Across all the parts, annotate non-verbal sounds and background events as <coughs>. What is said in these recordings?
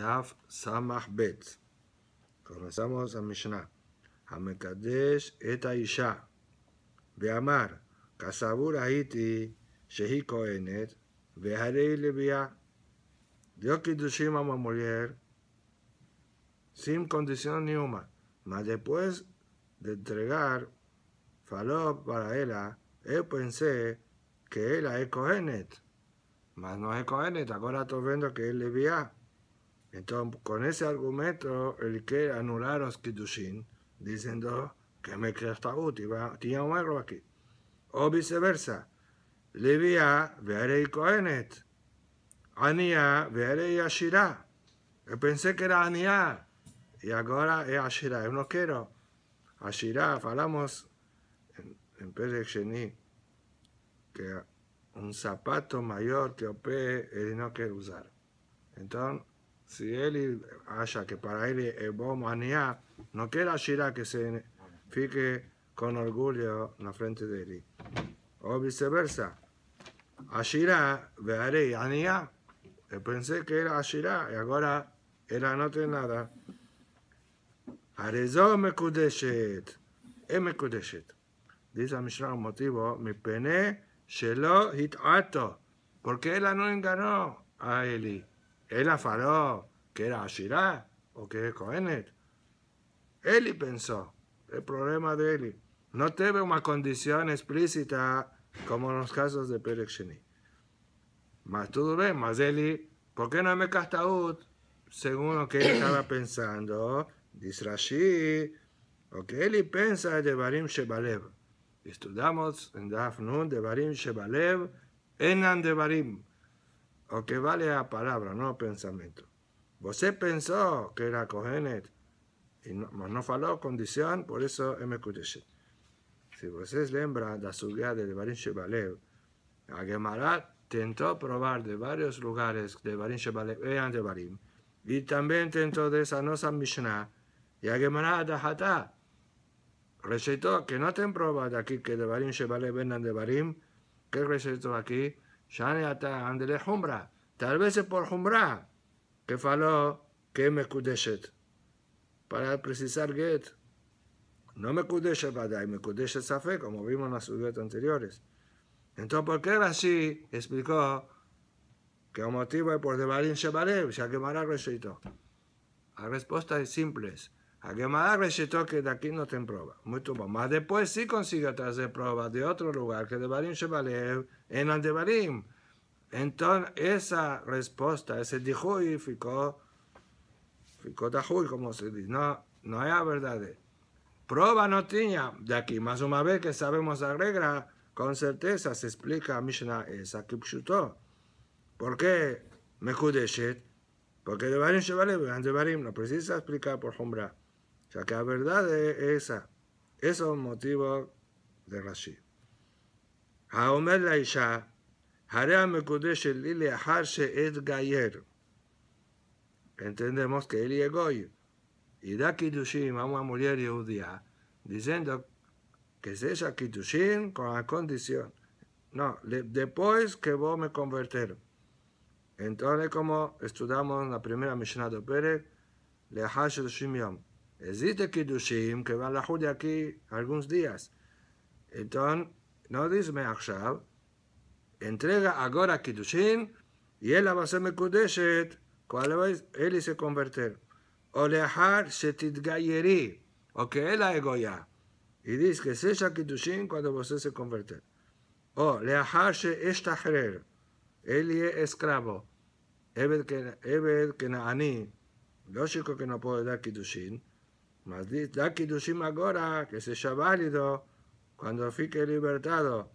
Daf Samach Bet. Comenzamos a Mishnah. Hamekadesh et Aisha. Beamar. Kasabur Haiti. Shehi Kohenet. Beharei Levia. Dio Kiddushim a una mujer sin condición ni una. Mas después de entregar, faló para ella, yo pensé que ella es Kohenet. Mas no es Kohenet, ahora estoy viendo que es Levia. Entonces, con ese argumento, él quiere anular los kiddushin, diciendo que me creas útil, tiene un error aquí. O viceversa, levía, veré cohenet. Ania, veré Ashira. Yo pensé que era Ania, y ahora es Ashira. Yo no quiero. Ashira, hablamos en, en Perek que un zapato mayor que OP él no quiere usar. Entonces, si él haya que para él es Bomania, no quiera Shira que se fique con orgullo en la frente de él. O viceversa. Ashira, veré Ania. Eh, pensé que era Ashira y ahora era no tiene nada. Arezó me kudeshet. Es me kudeshet. Dice a Mishnah un motivo. Mi pene, shelo hitato. Porque él no engañó a Eli. Ella faló que era Ashira o que es Cohenet. Eli pensó. El problema de Eli. No tuve una condición explícita como en los casos de Perek Sheni. Mas todo bien, mas Eli, ¿por qué no me castaut? Según lo que él estaba <coughs> pensando, dice Rashi, lo que Eli piensa de Barim Shebalev. Estudiamos en Dafnun de Barim Shebalev, Enan de Barim. O que vale la palabra, no pensamiento. Você pensó que era Kohenet, y no, mas no faló condición, por eso me escuché. Si vocês lembram da subida de Barim Shebalev, a Gemara tentó probar de varios lugares de Barim Shebalev, eran de Barim, y también tentó de esa nosa Mishnah, y a Gemara Dahatá que no ten prueba de aquí que de Barim Shebalev eran de Barim, ¿qué receitó aquí? Tal vez es por Humbra, que faló que me kudeshet, para precisar get. No me kudeshet Badai, me kudeshet Safe, como vimos en las subidas anteriores. Entonces, ¿por qué así explicó que el motivo es por Devarim Shebalev? Si a Gemara receitó. La respuesta es simple. A Gemara receitó que de aquí no ten prueba. Muy bueno. Mas después sí consigue traer pruebas de otro lugar que Devarim Shebalev en el Devarim. Entonces, esa respuesta, ese dijuy, ficó, ficó dajuy, como se dice. No, no hay verdad. Prueba no tenía de aquí. Más una vez que sabemos la regla, con certeza se explica a Mishnah esa que pshutó. ¿Por qué me kudeshet? Porque de Barim Shebalev, de Barim, no precisa explicar por Humbra. O sea que la verdad es esa. Eso es el motivo de Rashi. Haomer la Isha, Harea me kudeshet lili ahar she'et gayer. Entendemos que él goy. Y da kiddushim a una mujer judía, diciendo que seja Kiddushin con la condición. No, le, después que vos me convertir. Entonces, como estudiamos en la primera Mishnah de Perek, le hash Yom. Existe Kiddushin que van a la de aquí algunos días. Entonces, no dice Achshav, entrega ahora Kiddushin y él va a ser Mekudeshet cuando él se convertir. O le hash Shetidgayeri, o que él es Goya. Y dice que seja Kiddushin cuando você se converter. O leahar she'eshtahrer, él es esclavo. Ebed que Naani, lógico que no puede dar Kiddushin, mas da Kiddushin ahora, que sea válido, cuando fique libertado.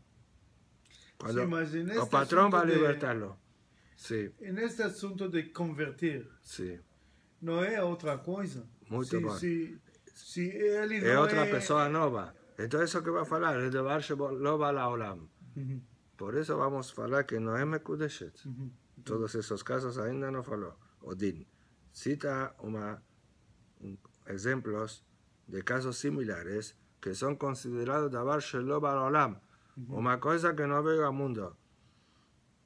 Cuando Sí, en el este patrón va a libertarlo. Sí, En este asunto de convertir, sí. não é outra coisa? Muito se, bom. se, se ele Es otra é... persona nueva. Entonces, ¿eso que va a hablar? Es de Barshe lo va la olam. Uhum, Por eso vamos a hablar que no es Mekudeshet. uhum. Todos esos casos ainda no faló. Odin cita una, un- ejemplos de casos similares que son considerados davar shelo olam, una cosa que no veo al mundo.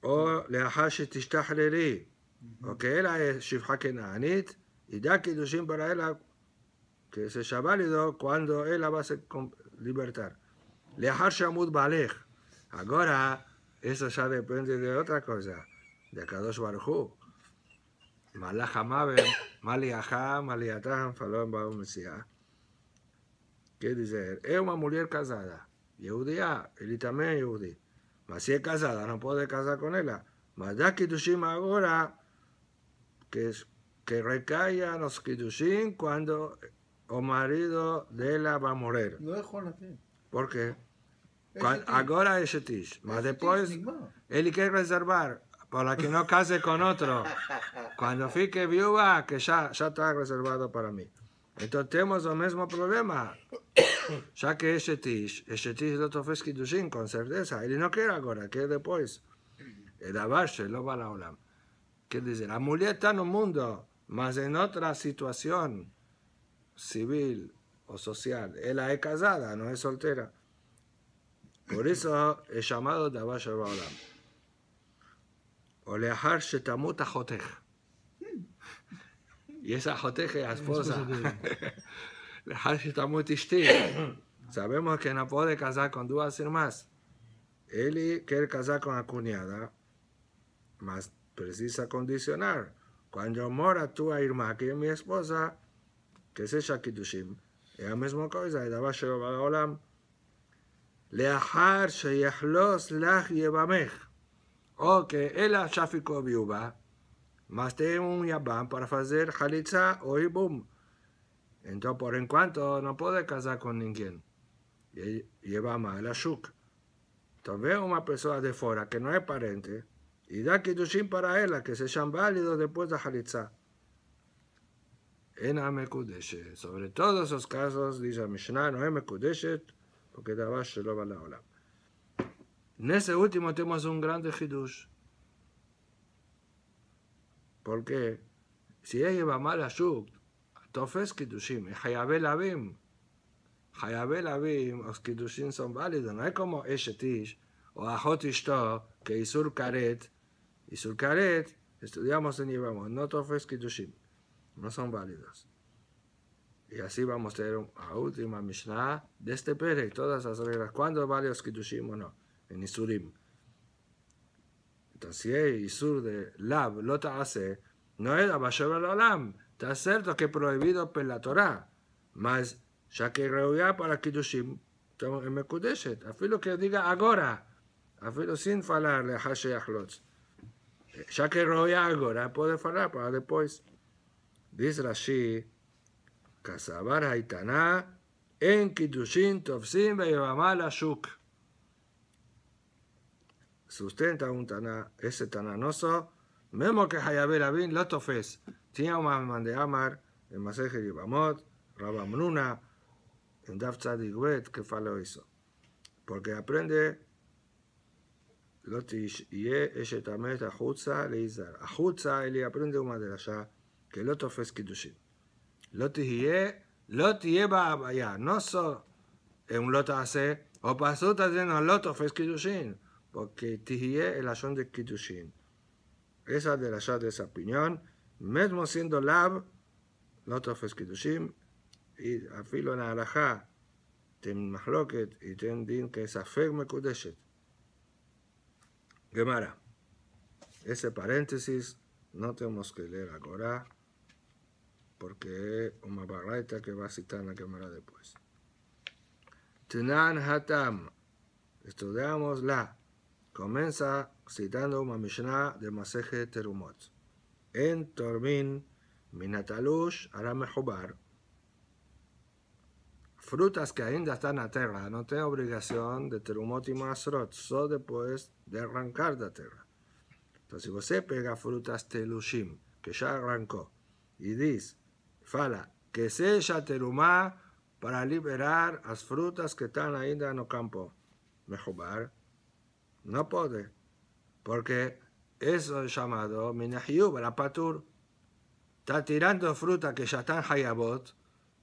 O leahash tishtahleri, o que ella es Shivha Kenaanit, y da Kiddushin para ella que sea válido cuando ella va a se libertar. Lehar Shamud Balech. Ahora, eso ya depende de otra cosa, de Kadosh Baruj Malach Hamaven, Maliachá, Maliatán, Falón Baum Messiah. Quer dizer, é uma mulher casada, Yehudia, ele também é Yehudi. Mas se é casada, não pode casar com ela. Mas dá Kiddushim agora, que, es- que recaia nos Kiddushim quando o marido dela vai morrer. לא יכול לתת. Por quê? יש Quan- עתיד. agora é Shetish, mas יש עתיד, depois נגמר. ele quer reservar para que no case con otro. Cuando fique viuda, que ya, ya está reservado para mí. Entonces tenemos el mismo problema. <coughs> Ya que es Shetish, es Shetish lo tofes Kiddushin, con certeza. Él no quiere ahora, quiere después. El abarse, lo va a. ¿Qué dice? La mujer está en un mundo, mas en otra situación civil o social. Ella es casada, no es soltera. Por eso es llamado Dabar Olam. O leahar shetamut ajotej. Y esa Jotej es la esposa. <laughs> Sabemos que no puede casar con dos más. Él quiere casar con la cuñada, mas precisa condicionar. Cuando mora tu hermana, que es mi esposa, que es ella Kiddushim, es la misma cosa, y daba Sheobaolam. Leahar Sheyachlos Lach Yebamech o que ella ya ficó viuda, más de un um yabán para hacer jalitza o ibum. Entonces, por en cuanto no puede casar con ninguém. E lleva mal a shuk. Entonces, ve una persona de fuera que no es parente y da kiddushin para ella, que se sean válidos después de jalitza. En Sobre todos esos casos, dice Mishnah, no es Mekudeshet, porque Dabash lo va a la ola. En ese último tenemos un gran hidush. Porque si ella va mal a Shuk, Tofes Kiddushim, Hayabel Abim, Hayabel Abim, los Kiddushim son válidos, no es como Eshetish o Ajotishto, que Isur Karet, Isur Karet, estudiamos y llevamos, no Tofes Kiddushim, no son válidos. Y así vamos a tener la última Mishnah de este Pérez, todas las reglas, cuándo vale los Kiddushim o no en Isurim. Entonces, si Isur de Lab, lo hace, no es Abashob al Olam. Está cierto que prohibido por la Torah. Mas, ya que rehuía para Kiddushim, estamos en Mekudeshet. Afilo que diga ahora, afilo sin falar le Hasheach Lotz. Eh, ya que rehuía ahora, puede falar para después. Dice Rashi, Casabar Haitaná, en Kiddushin Tofsim Beyavamala Shuk Sustenta un Taná, ese tananoso, mismo que Hayabel Abin lo tofes. Tenía un man de Amar, en Maseje Yibamot, Rabamnuna, en Daf Tzadigwet, que fa lo hizo. Porque aprende, לא תהיה אשת המת החוצה ליזהר. החוצה, אלי aprende una de allá, que לא תופס קידושין. לא תהיה, לא תהיה בה הבעיה, נוסו, אם לא תעשה, או פסות הזנו לא תופס קידושין, porque Tihie es la de Kiddushin. Esa de la de esa opinión, mismo siendo Lab, no tofes Kiddushin, y afilo en Alajá, ten mahloket y ten din que es afer mekudeshet. Gemara. Ese paréntesis no tenemos que leer ahora porque es una barreta que va a citar la Gemara después. Tenan Hatam. Estudiamos la comienza citando una Mishnah de Maseje Terumot. En Tormin, Minatalush, Aramehubar, frutas que ainda están la tierra, no tienen obligación de Terumot y Masrot, solo después de arrancar de tierra. Entonces, si usted pega frutas Telushim, que ya arrancó, y dice, fala, que seja terumá para liberar as frutas que están ainda no campo. Mejobar, no pode, porque eso es llamado minahiub, la patur. Está tirando fruta que ya están hayabot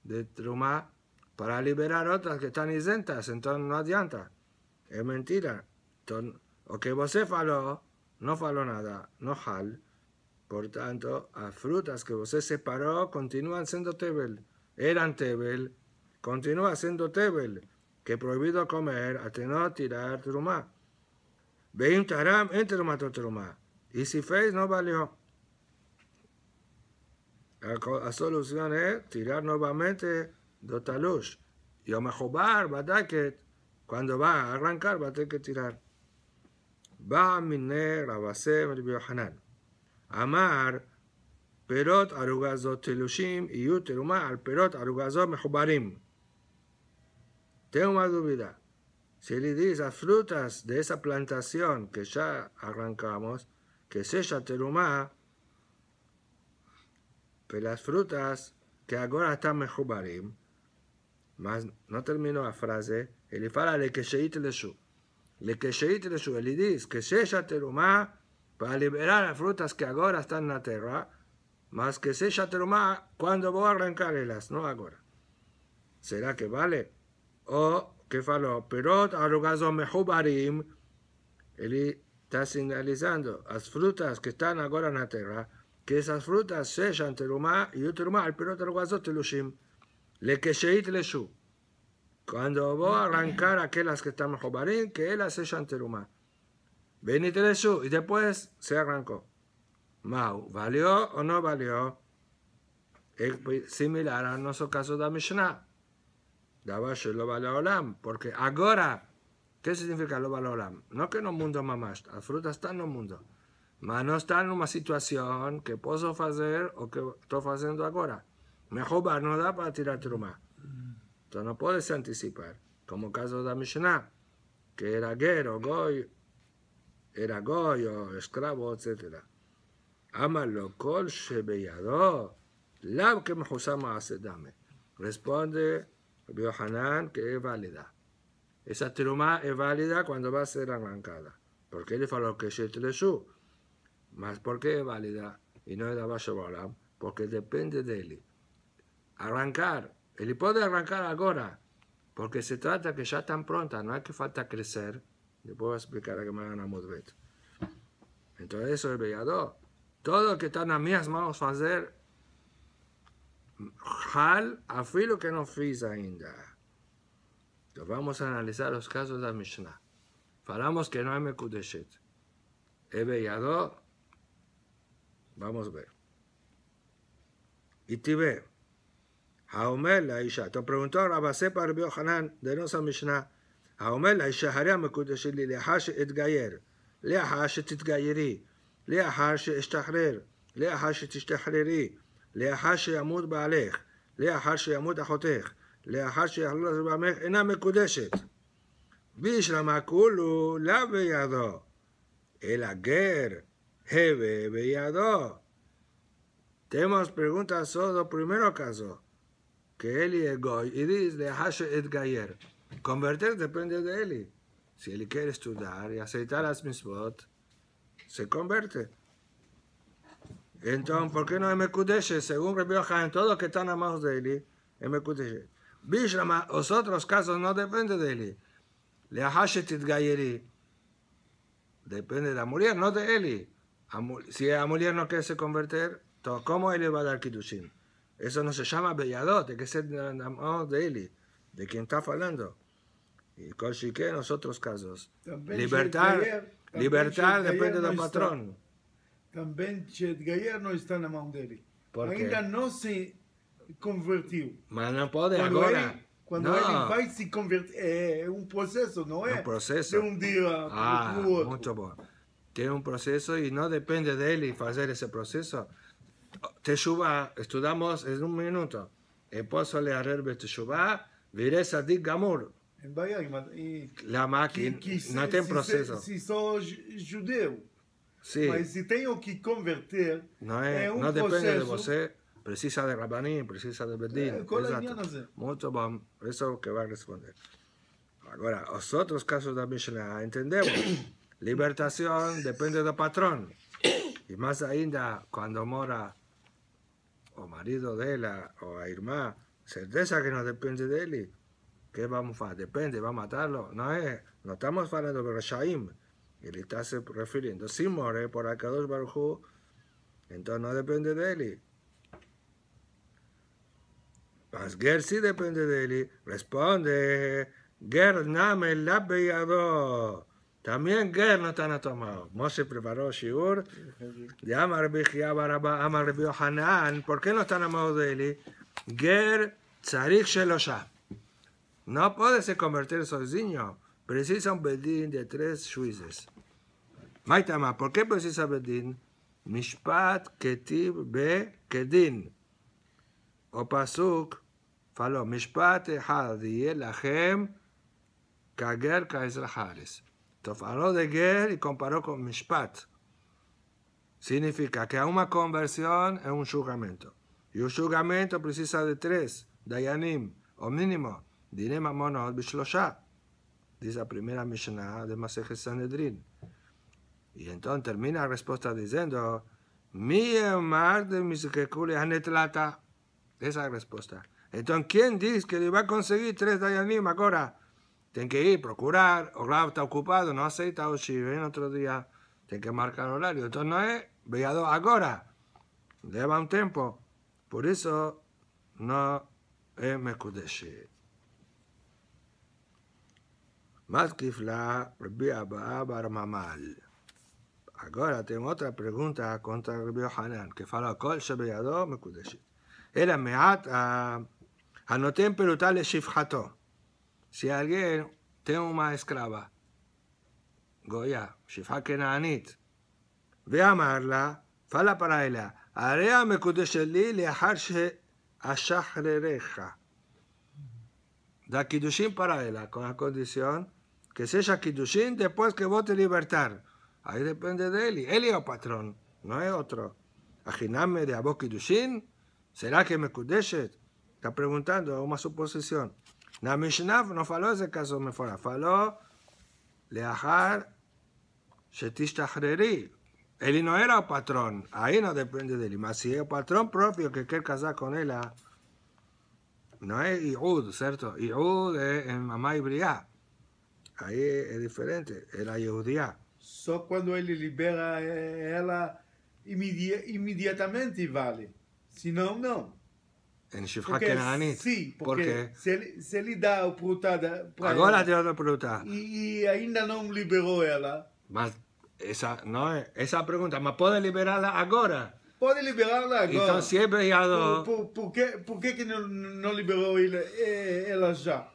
de trumá para liberar otras que están isentas, entonces no adianta. Es mentira. O que vos faló, no faló nada, no hal, Por tanto, las frutas que usted separó continúan siendo tebel. Eran tebel, continúa siendo tebel, que prohibido comer hasta no tirar terumá. Veim taram en terumato terumá. Y si fez, no valió. La, co- la solución es tirar nuevamente do talush. Y o mejobar, ¿verdad? Que cuando va a arrancar va a tener que tirar. Va miné rabasem Rabbi Yohanan. אמר, פירות ערוגה זאת תלושים יהיו תרומה על פירות ערוגה זאת מחוברים. Tengo una duda. Si le dice las frutas de esa plantación que ya arrancamos, que sea terumá, pero las frutas que ahora están mejubarim, mas no termino la frase, ele fala le que sheit leshu. Le que sheit leshu, ele dice que sea terumá para liberar las frutas que ahora están en la tierra, más que sea terumá cuando voy a arrancarlas, no ahora. ¿Será que vale? O que faló, perot arugazo mejubarim, él está señalizando las frutas que están ahora en la tierra, que esas frutas sean terumá y terumá, el perot arugazo telushim, le que sheit leshu. Cuando voy a arrancar aquellas que están mejubarim, que ellas sean terumá. Venite leshu, y después se arrancó. Mau, ¿valió o no valió? Es similar a nuestro caso de Mishnah. Daba lo porque ahora, ¿qué significa lo vale olam? No que el mundo mamás, las frutas están en el mundo, mas no están en una situación que puedo hacer o que estoy haciendo ahora. Mejor no da para tirar truma. Entonces no puedes anticipar, como el caso de la Mishnah, que era guero, goy, era goy o esclavo, etc. Amalo kol shebeyado, lav que mehusama asedame. Responde Rabbi Yohanan que es válida. Esa teruma es válida cuando va a ser arrancada. Porque él faló que es leshu. Mas ¿por qué es válida? Y no es Bolam? Porque depende de él. Arrancar. Él puede arrancar ahora. Porque se trata que ya están prontas. No hay que falta crecer. Después voy a explicar a que me hagan a Modbet. Entonces eso es vellador. Todo lo que está en mis manos hacer Hal, afilo que no fiz ainda. Vamos a analizar los casos de la Mishnah. Falamos que no hay Mekudeshet. He. Vamos a ver. Y tibé. Haomel la Isha. Te preguntó Rabasé para Rabbi Hanan de nuestra Mishnah. Haomel la Isha haría Mekudeshet li lehash etgayer. Lehash titgayeri. Lehash eshtahrer. Lehash tishtahrerí. לאחר שימות בעלך, לאחר שימות אחותך, לאחר שיחלו לבמך, אינה מקודשת. בישלמה כולו לאו בידו, אלא גר, הווה בידו. Tenemos preguntas sobre el primer caso, que Eli es goy, y dice, לאחר שאתגייר. Convertir depende de Eli. Si Eli quiere estudiar y aceitar las misbot, se convierte. Entonces, ¿por qué no Mekudeshe? Según Rabbi Yohanan, todos los que están amados de Eli, Mekudeshe. Bishlama, los otros casos no dependen de Eli. Leahashetit Gayeri. Depende de la mujer, no de Eli. Si la mujer no quiere se convertir, ¿cómo Eli va a dar Kiddushin? Eso no se llama Belladot, que ser amados de Eli, de quien está hablando. Y con en los otros casos. Libertad Shetgayer depende del patrón. Também Shetgayer não está na mão dele. Por quê? Ainda não se convertiu. Mas não pode Quando, agora. ele, quando não. ele vai se converter, é um processo, não é? É um processo. De um dia Ah, para o outro. muito bom. Tem um processo e não depende dele fazer esse processo. Teshuvah, estudamos em um minuto. Eu posso ler Herbe Teshuvah, virei Sadik Gamur. Em Bahia, e, La que, que se, não tem se- processo. Se, se sou ju- judeu, Sim, mas se tenho que converter, não, é, é um não depende de processo. você. Precisa de Rabanim, precisa de Bedin. É, Muito bom. Isso é o que vai responder. Agora, os outros casos da Mishnah, entendemos. <coughs> Libertação depende do patrão. E mais ainda, quando mora o marido dela ou a irmã, certeza que não depende dele. O que vamos fazer? Depende, vai matá-lo? Não é? Não estamos falando de Reshaim. Ele está se referindo. Se morre por Akadosh Baruch Hu, Entonces no depende de él. Mas Ger sí depende de él. Responde, Ger name la. También Ger no está tomado. Moshe preparó Shiur. De Amar Baraba Amar Hanan. ¿Por qué no están amados de él? Ger Tzarik Shelosha. No puede se convertir sozinho. Precisa un bedín de tres jueces. Maitama, ¿por qué precisa bedín? Mishpat Ketib Be Kedin. O Pasuk, faló, Mishpat Ehad Yelachem Kager Kaezrahares. Entonces de Ger y comparó con Mishpat. Significa que a una conversión es un jugamento. Y un jugamento precisa de tres, Dayanim, o mínimo, Dine Mamonot Bishlosha. Dice la primera Mishnah de Maseje Sanedrin. Y entonces termina la respuesta diciendo, Mi mar de Miskekuli Hanetlata. Esa es la respuesta. Entonces, ¿quién dice que le va a conseguir tres Dayanim ahora? Tiene que ir, procurar, o Rab está ocupado, no aceita, o si ven otro día, tiene que marcar horario. Entonces no es veado ahora. Lleva un tiempo. Por eso no es Mekudeshi. Más kifla, Rabbi Abba Barmamal. Ahora tengo otra pregunta contra Rabbi Hanan, que fala kol shebeyado mekudeshit. Era meat anoten perutal shifhato. Si alguien tiene una esclava, Goya, shifha kenanit, ve a amarla, fala para ella, area mekudeshet li leahar sheashachrereja. Da kidushin para ella, con la condición que sea kidushin después que vos te libertar. Ahí depende de él. Él es el patrón, no es otro. Ajiname de Abo Kidushin, ¿será que me kudeshet? Está preguntando, una suposición. La Mishnah no faló ese caso, me fuera. Faló, leahar, shetishtachreri. Él no era el patrón, ahí no depende de él. Mas si es el patrón propio que quiere casar con él, no es Iud, ¿cierto? Iud es en mamá y. Ahí es diferente, era Yehudía. Só quando ele libera ela imedi imediatamente vale. Senão, não. En Shifra Kenanit. Sim, Por porque se, ele, se ele dá o prutada para Agora ela outra pergunta. e, e ainda não liberou ela, Mas esa, no es esa pregunta, ¿me puede liberarla ahora? pode liberá-la agora. Então, se é beijado, Por, por, por, que, por que, que não, não liberou ele, eh, ela já?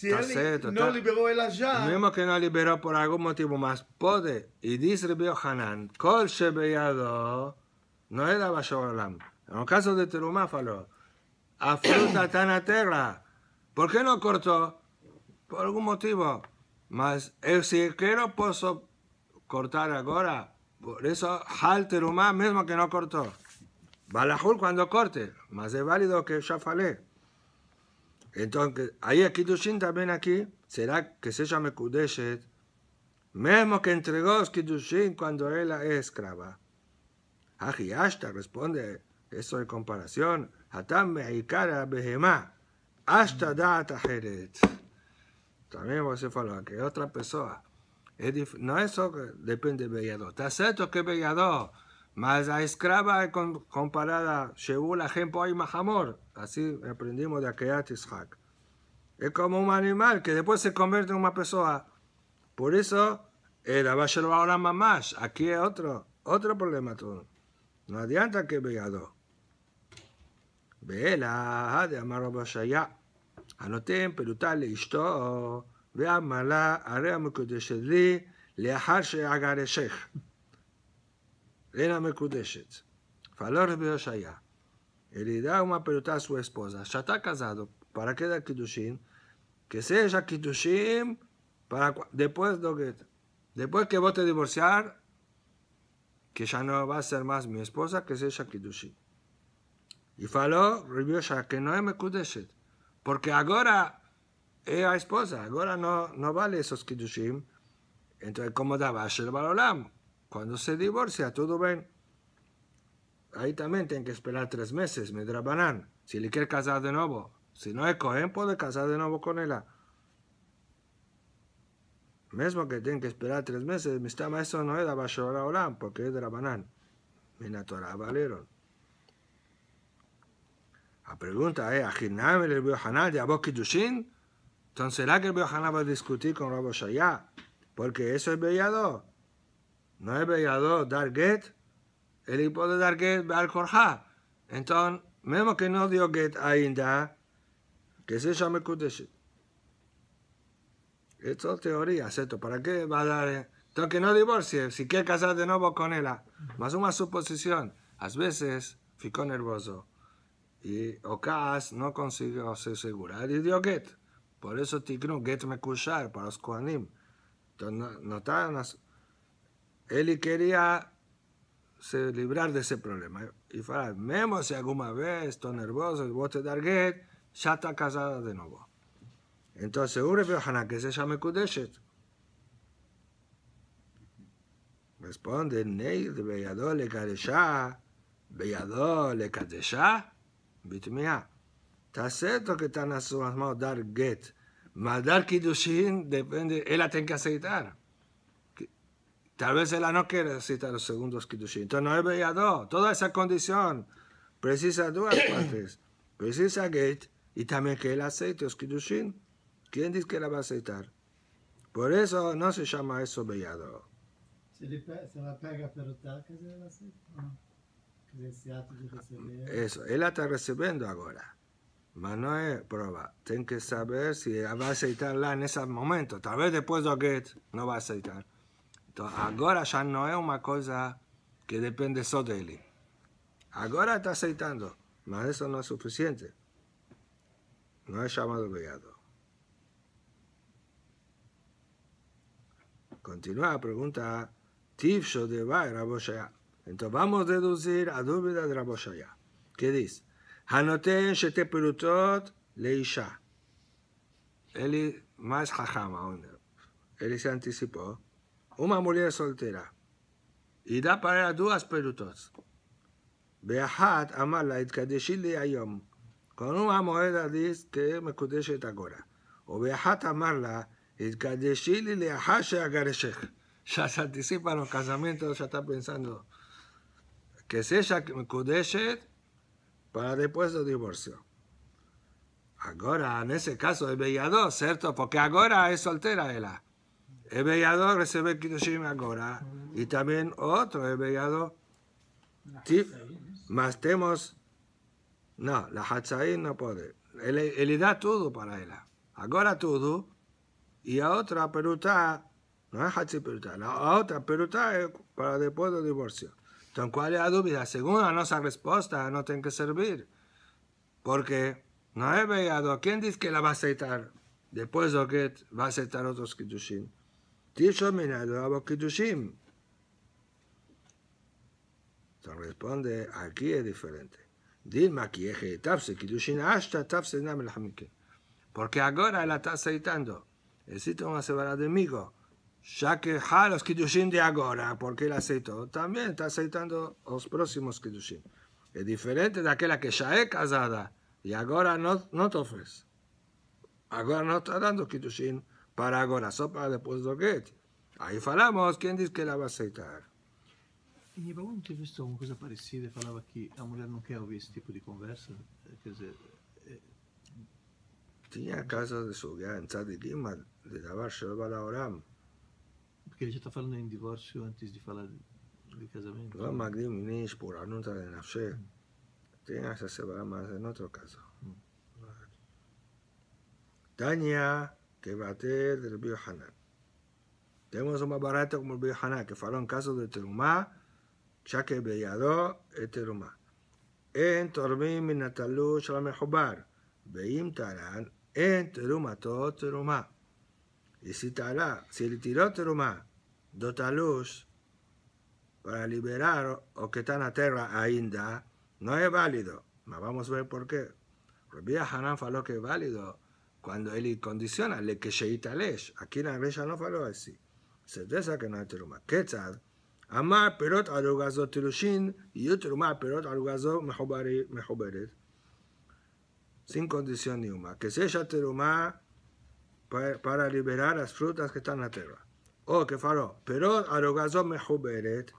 Certo, não tá- liberou ela já, mismo que no liberó por algún motivo más, puede. Y dice Rabbi Hanan, Kol Shebeyado, no era Basholam. En el caso de Terumá, faló, a fruta tan a terra. ¿Por qué no cortó? Por algún motivo. Mas, si quiero, puedo cortar ahora. Por eso, Hal Terumá, mismo que no cortó. Balahul cuando corte, más es válido que ya falé. Entonces, ahí aquí Kiddushin también aquí, será que se llame Kudeshet, mismo que entregó Kiddushin cuando ella es esclava. Ashta responde, eso en comparación, Hatam Meikara Behemá, Ashta Data Heret. También vos se faló que otra persona. Es no es eso depende de Bellador. Está cierto que Bellador, mas la esclava comparada, Sheú la gente y Mahamor. Así aprendimos de Akeat Ishak. Es como un animal que después se convierte en una persona. Por eso, el Abashelo ahora mamás. Aquí es otro, otro problema todo. No adianta que Bellador. Veela, de amar Abashaya. הנותן פלוטה לאשתו, ואמר לה, הרי המקודשת לי לאחר שאגרשך. אינה מקודשת. faló Rabbi Yoshaya. Él le da una pelota a su esposa. Ya está casado. ¿Para qué da Kiddushin? Que sea Kiddushin para cu- después, de que, después que vos te divorciar, que ya no va a ser más mi esposa, que sea Kiddushin. Y faló Rabbi Yoshaya que no es Mekudeshet. Porque ahora es la esposa, ahora no, no vale esos Kiddushim. Entonces, como daba Asher Balolam, cuando se divorcia, todo bien. Ahí también tienen que esperar tres meses, Midrabanan, si le quiere casar de nuevo. Si no es Cohen, puede casar de nuevo con ella. Mismo que tienen que esperar tres meses, mi estama eso no es de Asher Balolam, porque es de Rabanán. en Torah valieron. La pregunta es, ¿Ajinam el Hanan de Abok Kiddushin? Entonces, ¿será que el Hanan va a discutir con Rabbi Shaya? Porque eso es bellado. No es bellado dar get. Él puede dar get al Korha. Entonces, mismo que no dio get ainda, que se llame Kudeshit. Esto es teoría, ¿cierto? ¿Para qué va a dar? Entonces que no divorcie, si quiere casar de nuevo con ella. Más una suposición. A veces ficó nervioso. Y Ocas no consiguió ser segura. Él dio get. Por eso tigno get me cushar para los koanim. Entonces no, no Él quería se librar de ese problema. Y para, mesmo si alguna vez estoy nervioso, voy a dar get, ya está casada de nuevo. Entonces, un Hanan que se llama Kudeshet. Responde, Neil, Beyadó le Kadeshá, Beyadó le Kadeshá, Bitmia. Está cierto que están a manos dar get, mas dar Kiddushin depende, él la tiene que aceitar. Tal vez ella no quiere aceitar los segundos Kiddushin. Entonces no es Beyadó. Toda esa condición precisa dos <coughs> partes. Precisa get y también que él aceite los Kiddushin. ¿Quién dice que la va a aceitar? Por eso no se llama eso bellado. Se, se ela pega aceita. Quer dizer, esse ato de receber. Eso, ela está recibiendo agora. Mas não é prova. Tem que saber se ela vai aceitar lá nesse momento. Talvez depois do get não vai aceitar. Então, agora já não é uma coisa que depende só dele. Agora está aceitando, mas isso não é suficiente. Não é chamado bellado. Continúa la pregunta, Tifsho de Raboshaya. Entonces vamos a deducir a dúvida de Raboshaya. ¿Qué dice? Hanoten shete perutot leisha. Él más jajama, él se anticipó. Una mujer soltera. Y da para dos perutos. Beahat amala itkadeshili ayom. Con una moneda dice que me kudeshet agora. O Beahat amarla Itkadeshili le ahashe agareshech. Ya se anticipa los casamientos, ya está pensando que es ella me kudeshet para después del divorcio. Ahora, en ese caso, es bellador, ¿cierto? Porque ahora es soltera ella. Es bellador recibe Kiddushim ahora. Y también otro es bellador. Más temos. No, la Hatzain no puede. Él, él da todo para ella. Ahora todo y a otra peruta, no es Hatzi peruta, la otra peruta es para después del divorcio. Entonces, ¿cuál es la duda? Según la nuestra respuesta, no tiene que servir. Porque no es veado. ¿Quién dice que la va a aceitar? Después de que va a aceitar otros Kiddushim. Abo Kiddushim. Entonces responde, aquí es diferente. Dilma kieje tafse Kiddushin hasta tafse nam el Porque ahora la está aceitando. Existe una severa de migo. Ya que ja los Kiddushin de ahora, porque él aceitó, también está aceitando los próximos Kiddushin. Es diferente de aquella que ya es casada y ahora no, no te ofrece. Ahora no está dando Kiddushin para agora, só para depois do guete. Aí falamos, quem diz que ela vai aceitar? Nibaú não teve visto alguma coisa parecida, falava que a mulher não quer ouvir esse tipo de conversa, quer dizer... É... Tinha a casa de Sugá, em Tzadikim, de Davar Shabalaoram. Porque ele já está falando em divórcio antes de falar de casamento. vamos é Magdim Minish, por anúncio de Nafshe, hum. tem essa semana, mas é em outro caso. Hum. Tânia... que bate del Río Hanan. Tenemos un barato como el Hanan, que faló en caso de Terumá, ya que Beyado es Terumá. En Tormim Minatalu Shalom Mejobar. Veim Taran, en Terumato Terumá. Y si Talá, si le tiró Terumá, Dotaluz, para liberar o que está en la tierra ainda, no es válido. Mas vamos a ver por qué. Rabbi Hanan faló que es válido cuando él condiciona le que sheita lesh. Aquí en la iglesia no faló así. Certeza que no es teruma. Ketzad, perot alugazo tilushin y yo teruma perot alugazo mejoberet. Sin condición ninguna. Que sea teruma para liberar las frutas que están en la tierra. O que faló perot alugazo mejoberet.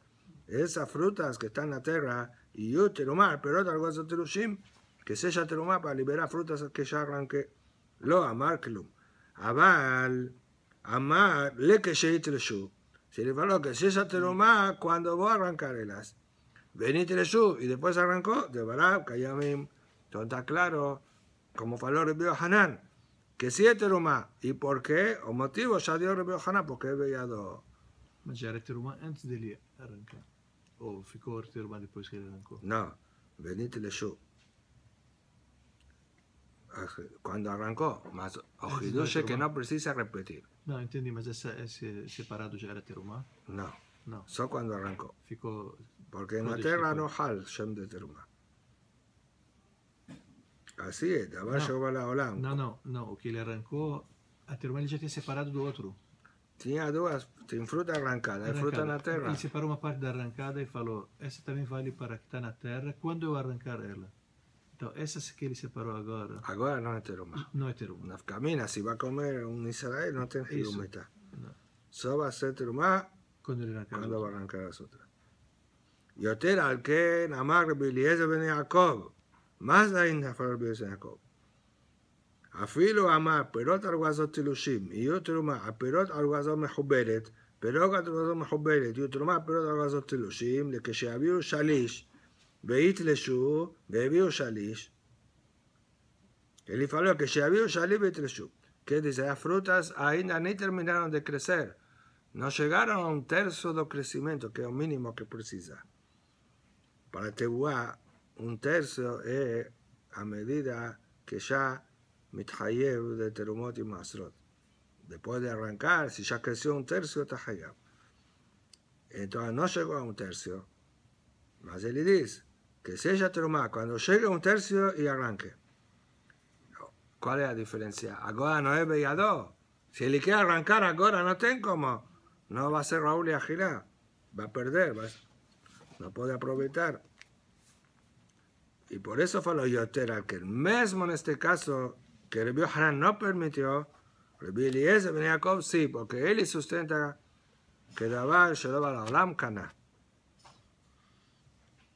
esas frutas que están en la tierra, y yo terumar, pero cosa terushim, que se ella terumar para liberar frutas que ya arranqué. Lo amar klum. Aval, amar, le que. Si le faló que se ella terumar cuando voy a arrancar elas. Venite shu, y después arrancó, de Barab, Kayamim. Entonces está claro, como faló Rebio Hanan, que si es terumar. ¿Y por qué? O motivo ya dio Rebio Hanan, porque es veado. Ma c'era teruma antes dele arrancar. Ou ficou teruma depois que ele arrancou? No, venite. Cuando arrancó, más Ojiduche que no precisa repetir. Não, entendi, mas essa, esse separado já era teruma? No, Não, solo cuando arrancó. ficou... Porque en la tierra no hal Shem de teruma. Así es, Dabar No. Shobal Olam. Não, não, não. O que ele arrancou, a teruma ele já tinha separado do outro. Tinha duas, tem fruta arrancada, hay fruta na Arrancada. terra. Ele separou uma parte da arrancada e falou: essa também vale para que está na terra quando eu arrancar ela. Então, essa que ele separou agora. Agora não é teruma. Não é teruma. Nafkamina, se vai comer um Israel, não tem teruma. Tá? Só vai ser teruma quando ele arrancar, quando arrancar as outras. יותר על כן אמר רבי אליעזר בן יעקב, מה זין נפל רבי אליעזר בן יעקב? אפילו אמר פירות ארוגזות תלושים, יהיו תרומה, הפירות ארוגזות מחוברת, פירות ארוגזות מחוברת, יהיו תרומה פירות ארוגזות תלושים, לכשיביאו שליש ויתלשו, והביאו שליש, Él falou que se había salido y treshu. Que dice, las frutas ainda ni terminaron de crecer. No llegaron a un tercio del crecimiento, que es lo mínimo que precisa. Para Tebuá, un tercio es a medida que ya mithayev de terumot y masrot. Después de arrancar, si ya creció un tercio, está hayab. Entonces no llegó a un tercio. Mas él dice que si ella terumá, cuando llegue un tercio y arranque. ¿Cuál es la diferencia? Ahora no es veador. Si él quiere arrancar ahora, no ten como. No va a ser Raúl y Agilá. Va a perder. va a- no puede aprovechar. Y por eso fue lo Yotera, que mismo en este caso, que Rebio Hanan no permitió, Rebio Eliezer Ben Jacob sí, porque él sustenta que Dabar Shedoba la Olam Kana.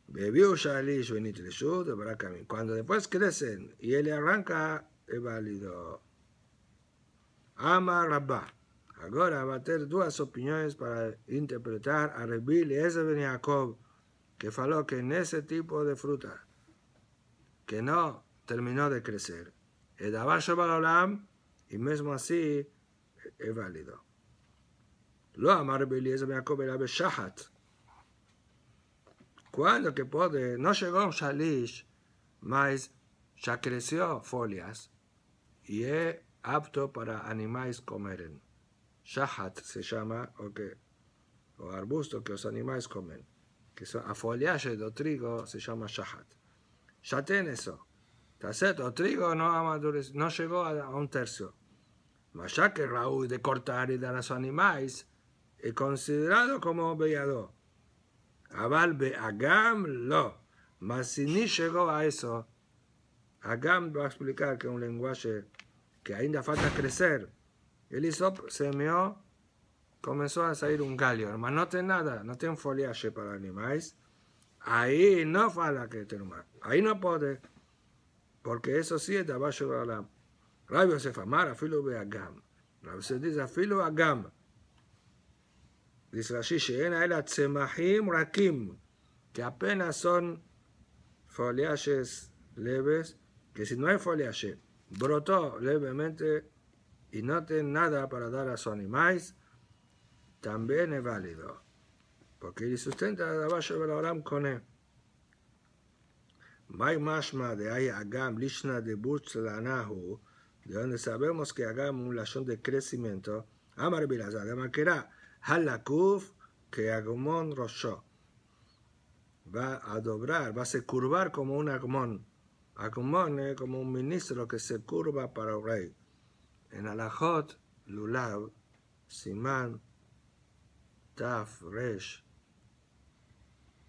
Bebió Reshut, de Barakami. Cuando después crecen y él arranca, es válido. Ama Rabba. Ahora va a tener dos opiniones para interpretar a Rebbi Eliezer Ben Jacob, que faló que en ese tipo de fruta, que no terminó de crecer, es Dabar Shobal Olam, y mismo así es válido. Lo ama Rebbi Eliezer Ben Jacob era Beshahat. Cuando que puede, no llegó un shalish, mas ya creció folias y es apto para animales comeren. Shahat se llama, o, que, o arbusto que los animales comen. Que a foliaje de trigo se llama shahat. Ya tiene eso. Taceto, trigo no, amadurec- no llegó a, a un tercio. Mas ya que Raúl de cortar y dar a los animales es considerado como veador. אבל באגם לא. Mas si ni llegó a eso, Agam va a explicar que es un lenguaje que ainda falta crecer. El isop semeó, comenzó a salir un galio, mas no tiene nada, no tiene foliaje para animales. Ahí no fala que termina. Ahí no puede, porque eso sí es de abajo de la Rabio se famara, filo de Agam. Rabio se dice, filo Agam. dice Rashi, rakim, que apenas son foliajes leves, que si no hay foliaje, brotó levemente y no tiene nada para dar a su animais, también es válido, porque él sustenta la valla de la con él. Mai mashma de ahí agam lishna de burtzlanahu, de donde sabemos que agam un lashon de crecimiento, amar bilazar de maquera, halakuf, que agumon rosho. Va a doblar, va a se curvar como un agumón. Agumón es como un ministro que se curva para el rey. En Alajot, Lulav, Simán, Taf, Resh,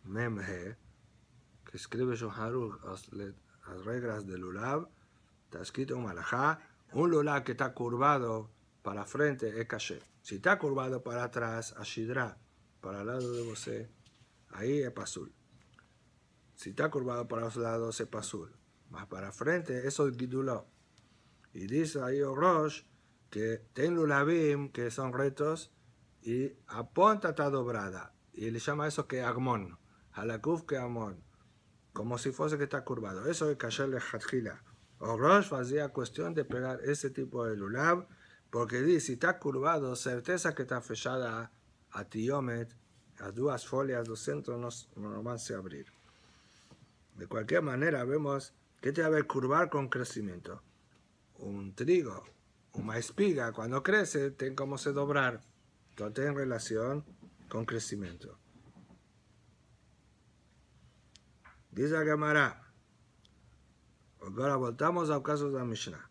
Memhe, que escribe Shoharuch las reglas de Lulav, está escrito en Malajá, un Lulav que está curvado para frente es caché. Si está curvado para atrás, Ashidra, para el lado de você, ahí es pasul. Si está curvado para los lados es pasul. Más para frente, eso es giduló. Y dice ahí Rosh que ten lulavim que son retos y a punta está dobrada. Y le llama eso que agmón. Halakuf que amón. Como si fuese que está curvado. Eso es kasher hatjila. O Rosh hacía cuestión de pegar ese tipo de lulav porque dice, si está curvado, certeza que está fechada a tiomet, las dos folias del centro no, no van a abrir. De cualquier manera, vemos que te debe curvar con crecimiento. Un trigo, una espiga, cuando crece, tiene como se doblar. Todo tiene relación con crecimiento. Dice la Gemara. Ahora voltamos al caso de la Mishnah.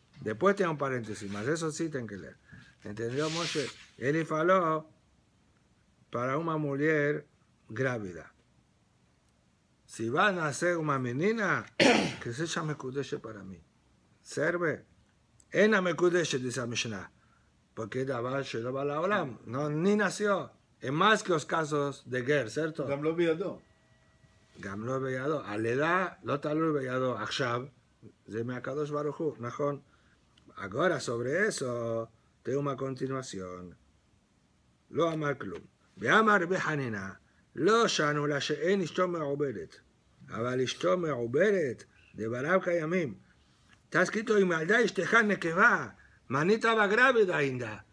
después tiene un paréntesis, mas eso sí tienen que leer. ¿Entendió Moshe? Él faló para una mujer grávida. Si va a nacer una menina, <coughs> que se llame Kudeshe para mí. Serve. Ena me Kudeshe, dice la Mishnah. Porque Dabar Shelo Bala Olam. No, ni nació. Es más que los casos de Ger, ¿cierto? גם לא בידו. גם לא בידו. הלידה לא תלוי בידו עכשיו, זה מהקדוש ברוך הוא, נכון? Ahora sobre eso, tengo una continuación. לא אמר כלום. ואמר רבי חנינא, לא שנו לה שאין אשתו מעובדת, אבל אשתו מעובדת, דבריו קיימים. Está escrito, y maldad אשתך נקבה, manita va grávida ainda.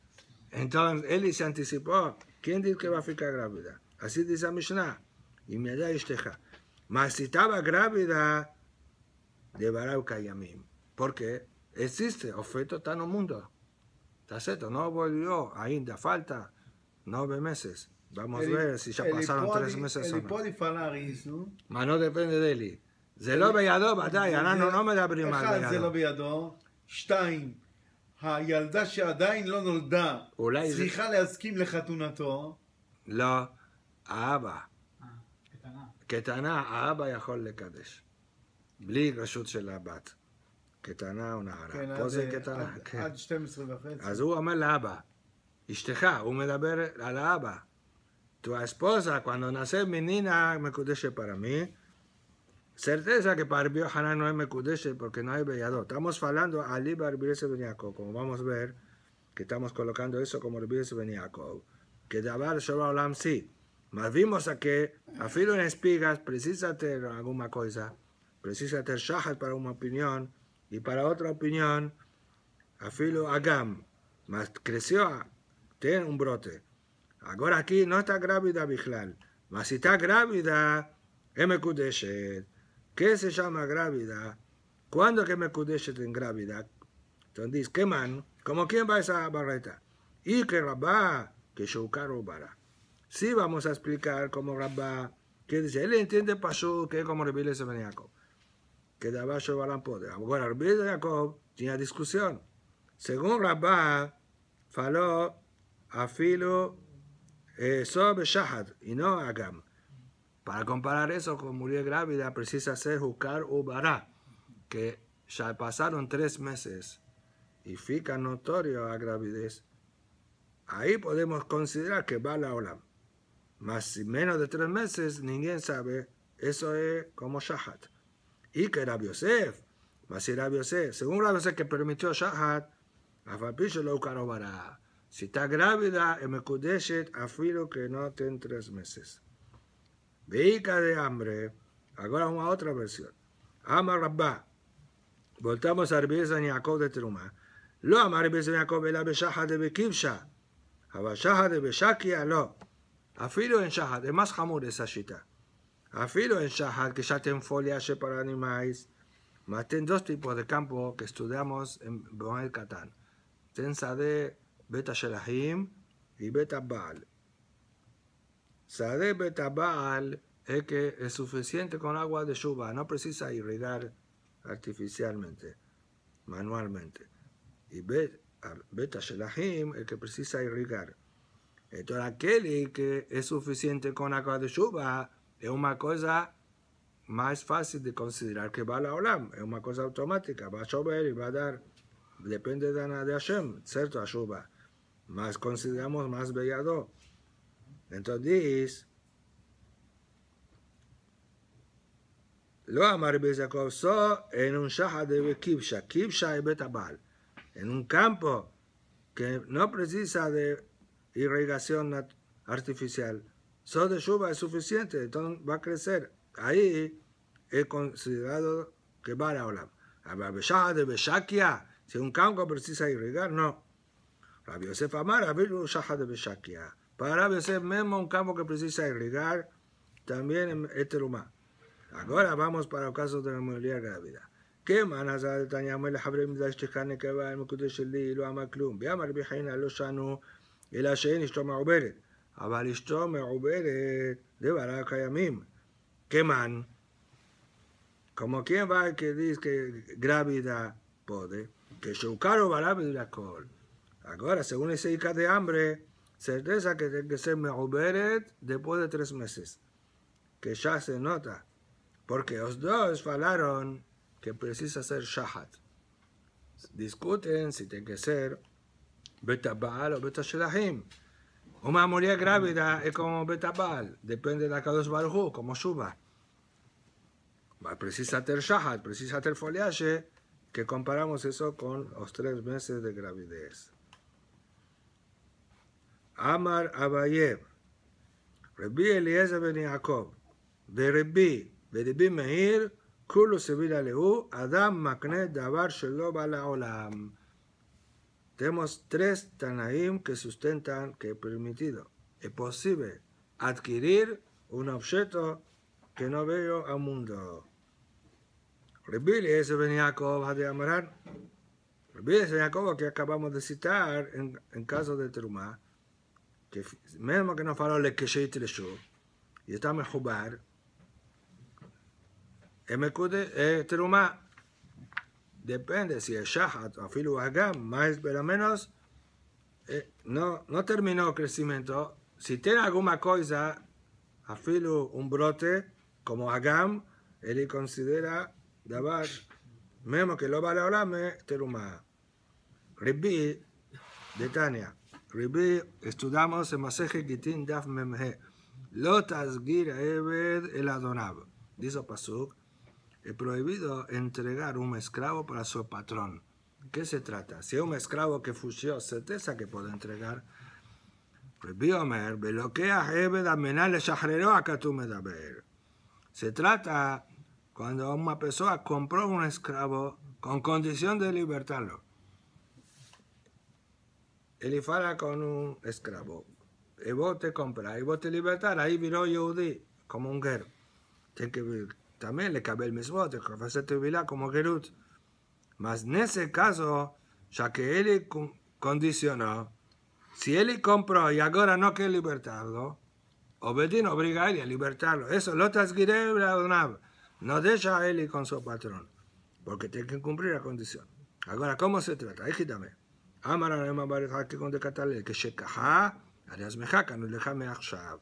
Entonces, él se anticipó. ¿Quién dice que va a ficar grávida? Así dice la Mishnah. Y me da esteja. Mas si estaba grávida, de Barau Kayamim. Porque Existe, oferta está el mundo. Está cierto, no volvió ainda, falta nueve meses. Vamos a Eli- ver si ya pasaron tres אליפודי- meses o no. אליפודי פלאריס, נו. Mas no depende de él. זה לא בידו, ודאי, אנחנו לא מדברים על אחד, זה לא בידו. בידו. שתיים, הילדה שעדיין לא נולדה, אולי זה- צריכה להסכים לחתונתו. לא, האבא. קטנה. קטנה, האבא יכול לקדש. בלי רשות של הבת. קטנה או נערה. כן, פה עד- זה קטנה, עד- כן. עד 12 וחצי. אז הוא אומר לאבא, אשתך, הוא מדבר על האבא. Tu esposa, cuando nace menina, מקודשת para mí. Certeza que para Rabbi Hanan no es מקודשת porque no hay vellador. Estamos hablando a Liba Rabbi Yosef ben Yaakov, como vamos a ver, que estamos colocando eso como Rabbi Yosef ben Yaakov. Que Dabar Shabbat Olam sí. Mas vimos a que, a filo en espigas, precisa tener alguna cosa, precisa tener shahat para una opinión, y para otra opinión, a filo agam. Mas creció, tiene un brote. Ahora aquí no está grávida Bichlal. Mas si está grávida, es Mekudeshet. ¿Qué se llama grávida? ¿Cuándo que Mekudeshet en grávida? Entonces ¿qué man? ¿Como quién va esa barreta? Y que Rabá, que Shukar Ubara. Sí vamos a explicar cómo Rabá, que dice, él entiende Pashu, que es como Rebile Ben Jacob. Que daba Shobaran Poder. Ahora, Rebile Ben Jacob tenía discusión. Según Rabá, faló afilo eh, sob shahad y no agam. Para comparar eso con mujer grávida, precisa ser juzgar ubará, que ya pasaron tres meses y fica notorio a gravidez. Ahí podemos considerar que va la olam. Mas si menos de tres meses, ninguém sabe, eso es como shahad y que Rabbi Yosef, Masir Rabbi Yosef, según Rabbi Yosef que permitió Shahat, Afapillo lo carobará. Si está grávida, Emekudeshet, afilo que no ten tres meses. Veica de hambre. Ahora vamos a otra versión. Ama Rabba. Voltamos a Rabbi Yaakov de Truma. Lo ama Rabbi Yaakov, el Abeshaha de Bekivsha. Abeshaha de Beshakia, lo. Afilo en Shahad. Es más jamur esa shita. Afilo en Shahar, que ya ten folia para animais. Más ten dos tipos de campo que estudiamos en Boel Catán. Ten Sade Beta Shelahim y Beta Baal. Sade Beta Baal es que es suficiente con agua de lluvia, no precisa irrigar artificialmente, manualmente. Y Beta Shelahim es que precisa irrigar. Entonces aquel que es suficiente con agua de lluvia, es una cosa más fácil de considerar que va la Olam, es una cosa automática, va a llover y va a dar, depende de, de Hashem, cierto, Ashuba, más consideramos más bellado. Entonces, lo amar Jacob so en un shaha de kibsha, kibsha y betabal, en un campo que no precisa de irrigación artificial. Solo de Shuba es suficiente, entonces va a crecer. Ahí es considerado que va a hablar. A de Beshakia, si un campo precisa irrigar, no. Rabbi Yosef Amar, Abilu Shaha de Beshakia. Para Rabbi mismo un campo que precisa irrigar, también en este lumá. Ahora vamos para el caso de la movilidad grávida. ¿Qué manas de Tanyamel Habrim Dashkane este Kaba, el Mukudesh Li, lo ama Klum, Biamar Bihaina, lo Shanu, el Ashen, Ishtoma Oberet. אבל אשתו מעוברת דבריו קיימים. כימן, como quien va que dice que grávida puede, que su caro va a la alcohol. Ahora, según ese hija de hambre, certeza que tiene que ser meuberet después de tres meses. Que ya se nota. Porque los dos falaron que precisa ser shahat. Discuten si tiene que ser betabal o betashelahim. Una mujer grávida es como betabal, depende de la Kadosh Baruj Hu, como suba. Precisa ter shahat, precisa ter foliaje, que comparamos eso con los tres meses de gravidez. Amar Abaye, Rabbi Eliezer ben Yaakov, de Rabbi, ורבי מאיר, כולו סבילה להוא, אדם מקנה דבר שלא בא לעולם. Tenemos tres Tanaim que sustentan que es permitido. Es posible adquirir un objeto que no veo al mundo. Rebili es Ben Yaakov de Amaran. Rebili es Ben Yaakov que acabamos de citar en, en caso de Terumá, que mismo que no faló le que se y está mejubar, MQD es terumá. Depende si es shahat o filu más pero menos eh, no, no terminó el crecimiento. Si tiene alguna cosa, afilu un brote, como hagam, él considera dabar, mismo que lo va a hablarme, terumá. Ribi, de Tania. Ribi, estudiamos en Maseje Gitin Daf Memhe. Lo tasgir Ebed el Adonab. Dice Pasuk, prohibido entregar un esclavo para su patrón. ¿Qué se trata? Si es un esclavo que fusió, certeza que puede entregar. Se trata cuando una persona compró un esclavo con condición de libertarlo. Él fala con un esclavo. Y vos te compras, y vos te libertas, ahí viró Yehudi, como un guerrero. Tiene que también le cabe el mismo, de hacer tevilá como Gerut. Mas en ese caso, ya que él condicionó, si él compró y ahora no quiere libertarlo, Obedín obliga a él a libertarlo. Eso lo no deja a él con su patrón, porque tiene que cumplir la condición. Ahora, ¿cómo se trata? Éjítame. Amar a Rema Baruch con de Catalel, que se caja, arias mejaca, no le jame achshav.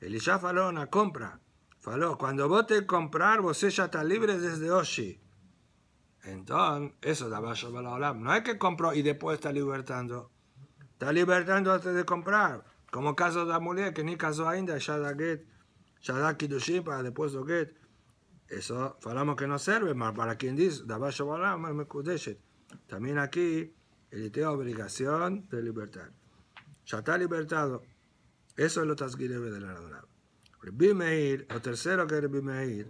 Elisha faló una compra. Faló, cuando vos te comprar, vos ya está libre desde Oshi. Entonces, eso da la. No es que compró y después está libertando. Está libertando antes de comprar. Como caso de la mujer que ni casó ainda, ya da get, ya da kidushin para después do get. Eso, falamos que no sirve, mas para quien dice, da me. También aquí, él tiene obligación de libertar. Ya está libertado. Eso es lo tasguirebe de la olam. Rabbi Meir, o tercero que Rabbi Meir,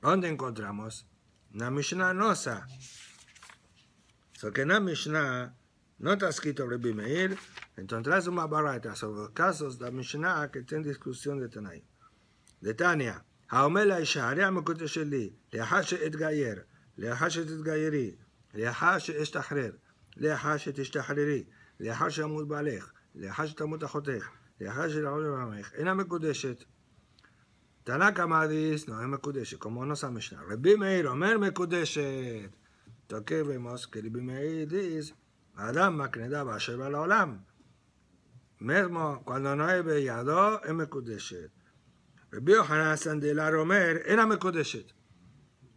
¿dónde encontramos? Na Mishnah Nosa. So que na Mishnah no está escrito Rabbi Meir, entonces una barata sobre casos de Mishnah que tienen discusión de Tanay. De Tania, האומר לאישה, הרי המקודש שלי, לאחר שאתגייר, לאחר שתתגיירי, לאחר שאשתחרר, לאחר שתשתחררי, לאחר שימות בעלך, לאחר שתמות אחותך, לאחר שלעולם עמך, אינה מקודשת. Tanaka dice, no es Mekudeshet, como nos ha Mishnah. Rabbi Meir, Omer Mekudeshet. Entonces vemos que Rabbi Meir dice, Adam Makneda Basher Olam. Mesmo cuando no hay vellado, es Mekudeshet. Rabbi Yohanan Sandelar Omer, era Mekudeshet.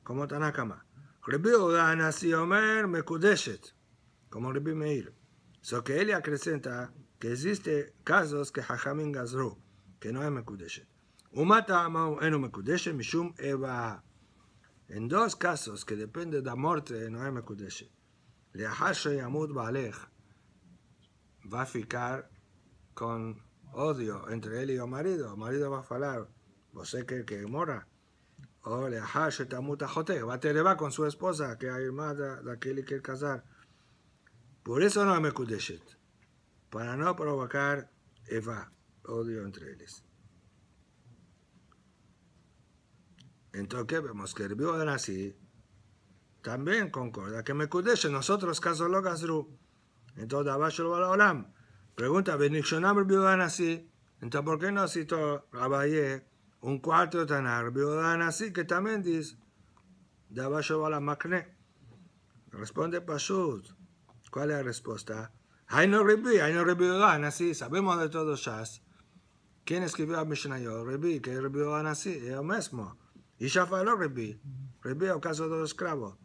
Como Tanakama. Rabbi Yehuda Nasi Omer Mekudeshet. Como Rabbi Meir. So que él acrescenta que existe casos que Hachamim Gazru, que no es Mekudeshet. Mishum Eva. En dos casos que depende de la muerte no es Mekudeshe. Leahashe Yamud Balej va a ficar con odio entre él y el marido. El marido va a falar, vos sé que, que mora. O Leahashe Tamut Ajote va a tener con su esposa, que hay más de, aquel que quiere casar. Por eso no es Mekudeshet. Para no provocar Eva, odio entre ellos. Entonces vemos que el vivo de así también concorda que me kudeshe nosotros caso lo gazru. Entonces abajo lo olam. Pregunta, Benishonam el viudan así. Entonces, ¿por qué no citó Abaye un cuarto de Tanar viudan así que también dice de abajo la macne? Responde Pashut. ¿Cuál es la respuesta? Hay no rebi, hay no rebi así. Sabemos de todo Shas. ¿Quién escribió a Mishnayot? Rebi, que rebi así, es el mismo. Y ya faló rebi. Rebi es el caso de los esclavos.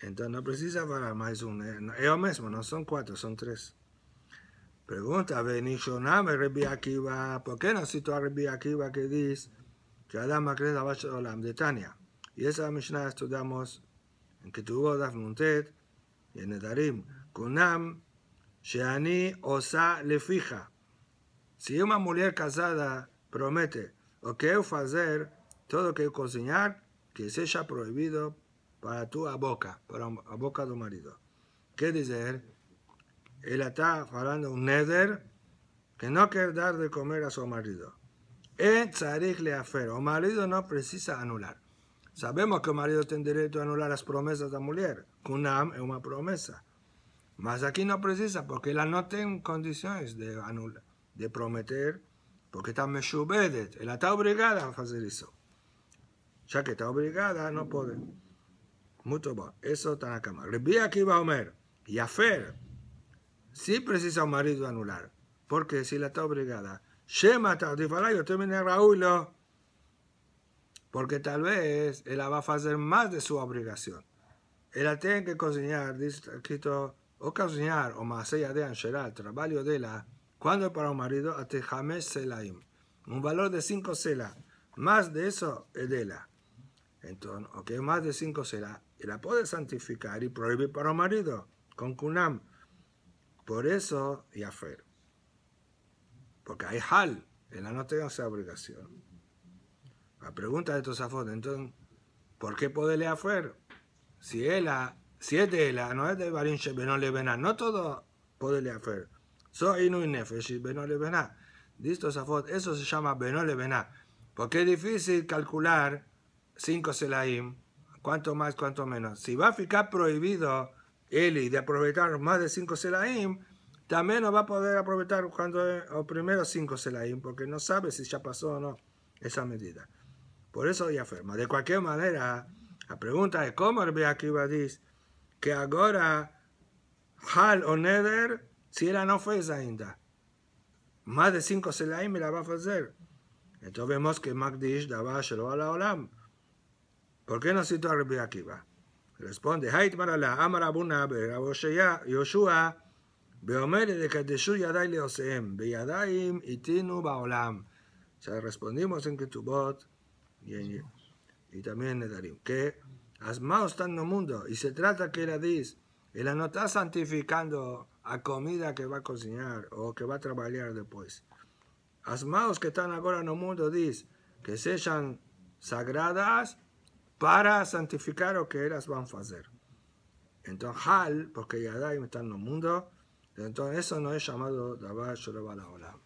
Entonces no precisa falar más uno. Es lo mismo, no son cuatro, son tres. Pregunta, Benishoname Rebi Akiva, ¿por qué no citó a Rebi Akiva que dice que Adam Akred Abash Olam de Tania? Y esa Mishnah estudiamos en que tuvo Daf Muntet y en Edarim. Kunam Sheani Osa le fija. Si una mujer casada promete o que eu fazer todo que cocinar, que seja prohibido para tu boca, para a boca do marido. Quer dizer, ele está falando un neder que no quer dar de comer a su marido. E tzarich. O marido no precisa anular. Sabemos que o marido tem direito a anular las promesas da mulher. Kunam é uma promessa. Mas aqui não precisa, porque ela não tem condições de anular, de prometer, porque está meshubedet. Ela está obrigada a fazer isso. Já que está obrigada, não pode. Muito bom. Eso está na cama. Rebi aqui va a Omer. Y Afer. Sí precisa un marido anular. Porque si la está obligada. Shema yo terminé Raúl. Porque tal vez ella va a hacer más de su obligación. Ella tiene que cocinar, dice o cocinar, o más ella de ancherar, el trabajo de ella, cuando para un marido, james selaim. Un valor de 5 selas. Más de eso es Entonces, ok, más de 5 selas y la puede santificar y prohibir para un marido con kunam. Por eso, y afer. Porque hay hal, ella no tiene esa obligación. La pregunta de Tosafot, entonces, ¿por qué puede le afer? Si ella, si es de ella, no es de Barin no le ven no todo puede le afer. So inu nefesh y no le ven Dice Tosafot, eso se llama beno le ven Porque es difícil calcular 5 selaim cuanto más, cuanto menos. Si va a ficar prohibido Eli de aprovechar más de 5 selaim, también no va a poder aprovechar cuando los primeros 5 selaim, porque no sabe si ya pasó o no esa medida. Por eso ya afirma. De cualquier manera, la pregunta es cómo el Akiva dice que ahora Hal o Neder, si ella no fue ainda, más de 5 selaim la va a hacer. Entonces vemos que Magdish daba a la Olam. ¿Por qué no citó a Rabbi Akiva? Responde, Hait marala, amar abuna, Yoshua, beomer de kadeshu yaday leoseem, beyadaim itinu baolam. Ya respondimos en Ketubot y, en, y también en Nedarim, que Asmao está en el mundo y se trata que él dice, él no está santificando a comida que va a cocinar o que va a trabajar después. Asmaos que están ahora en el mundo dice que sean sagradas para santificar lo que ellas van a hacer. Entonces, Hal, porque Yadayim está en el mundo, entonces eso no es llamado Dabar Shorabala Olam.